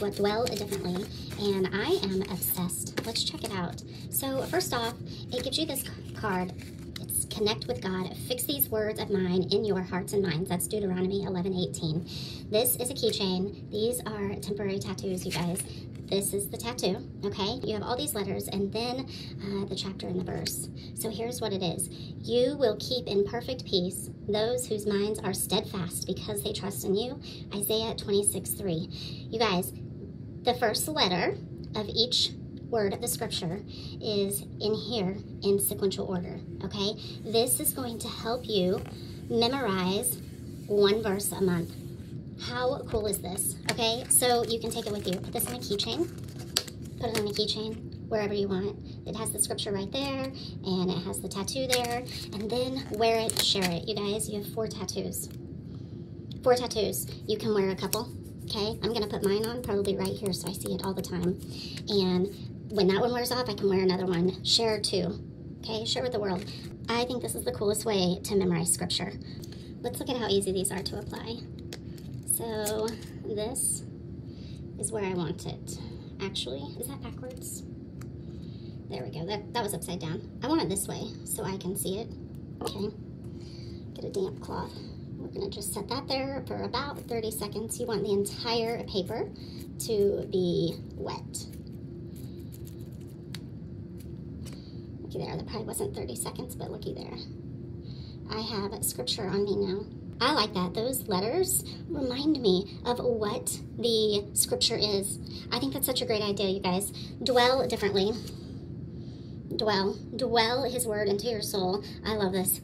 what dwell differently and i am obsessed. Let's check it out. So first off it gives you this card. It's connect with god. Fix these words of mine in your hearts and minds. That's deuteronomy 11 18 this is a keychain. These are temporary tattoos you guys. This is the tattoo, okay? You have all these letters and then uh, the chapter and the verse. So here's what it is. You will keep in perfect peace those whose minds are steadfast because they trust in you. Isaiah 26 3. You guys, the first letter of each word of the scripture is in here in sequential order, okay? This is going to help you memorize one verse a month. How cool is this? Okay, so you can take it with you. Put this on a keychain. Put it on a keychain wherever you want. It has the scripture right there, and it has the tattoo there. And then wear it, share it. You guys, you have four tattoos. Four tattoos. You can wear a couple. Okay, I'm gonna put mine on probably right here so I see it all the time. And when that one wears off, I can wear another one. Share two. Okay, share with the world. I think this is the coolest way to memorize scripture. Let's look at how easy these are to apply. So this is where I want it. Actually, is that backwards? There we go. That, that was upside down. I want it this way so I can see it. Okay. Get a damp cloth. To just set that there for about 30 seconds. You want the entire paper to be wet. Looky there. That probably wasn't 30 seconds, but looky there. I have scripture on me now. I like that. Those letters remind me of what the scripture is. I think that's such a great idea, you guys. Dwell differently. Dwell. Dwell his word into your soul. I love this.